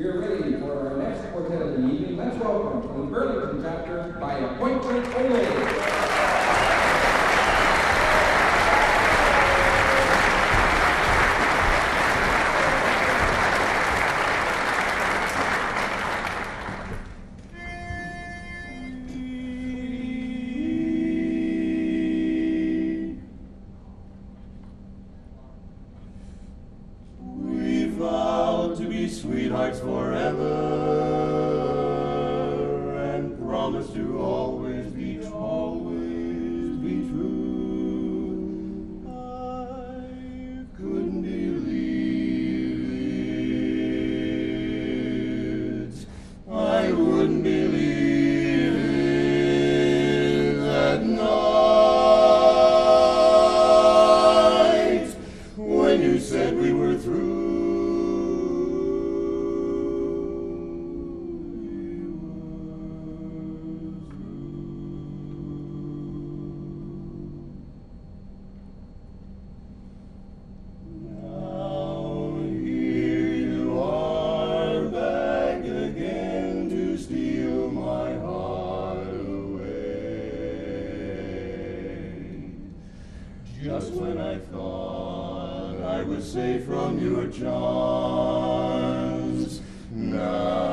We are ready for our next quartet of the evening. Let's welcome the Burlington chapter by appointment only. And promised to always Just when I thought I was safe from your charms, now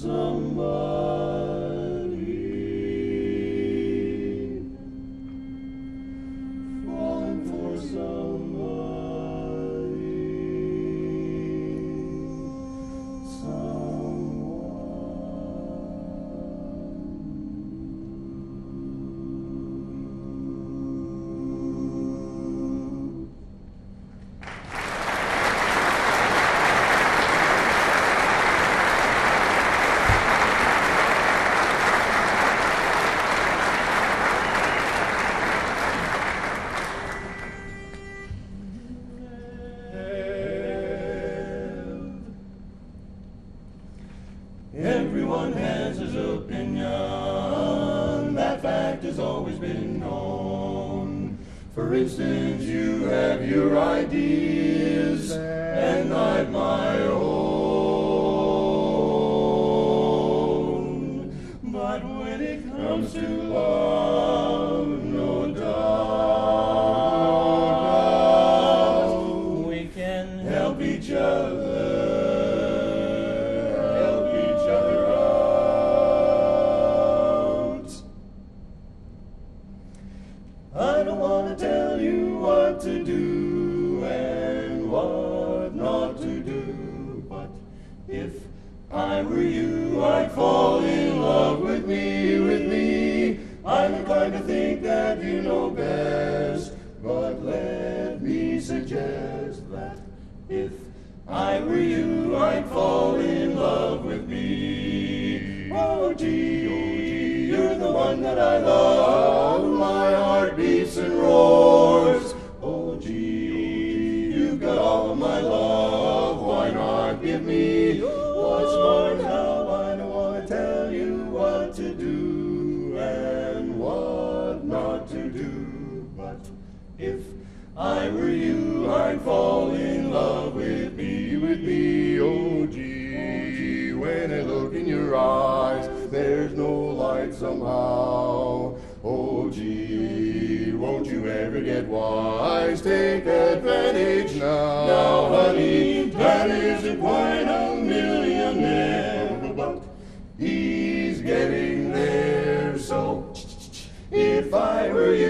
somebody. Everyone has his opinion. That fact has always been known. For instance, you have your ideas, and I've my own. But when it comes to love, to do, but if I were you, I'd fall in love with me, with me. I'm inclined to think that you know best, but let me suggest that if I were you, I'd fall in love with me. Oh gee, oh gee, you're the one that I love. What's more now? I don't want to tell you what to do and what not to do, but if I were you, I'd fall in love with me, with me, oh gee. When I look in your eyes, there's no light somehow. Oh gee, won't you ever get wise? Take advantage now. Now, honey, that isn't quite Why were you.